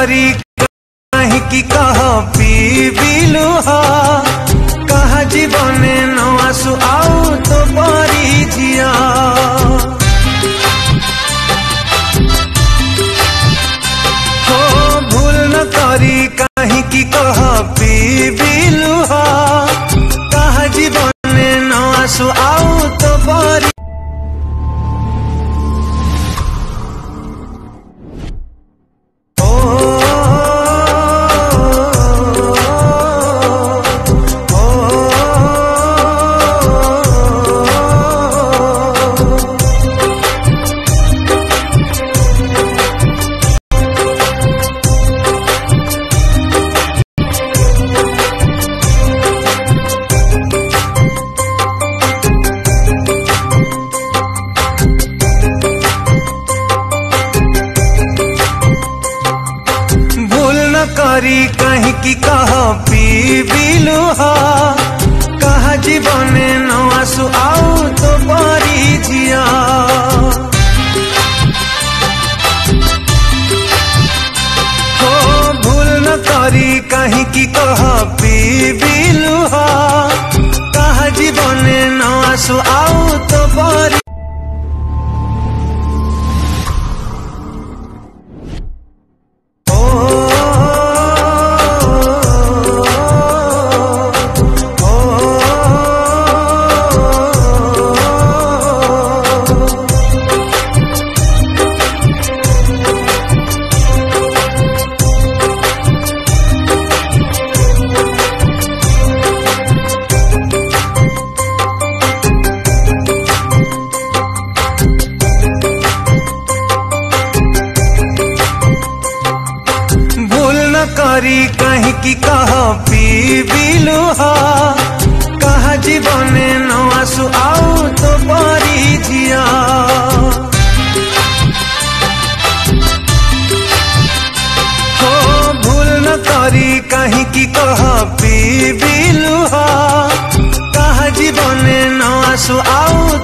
करी कहीं की कहा पी बिलुहा कहा जीवने नवासु आओ तो पारी जिया? हो, भूल न करी करी कहीं की कह पी बिलुहा कहा जीवने न आसु आउ तो बरी जिया। हो, भूल न करी कहीं की कह पी बिलुहा कहा जीवने न आसु आउ तो बरी करी कहीं की कह पी बिलुहा कहा जीवने न आसु आउ तो बरी करी कहीं जीवने न आसु आउ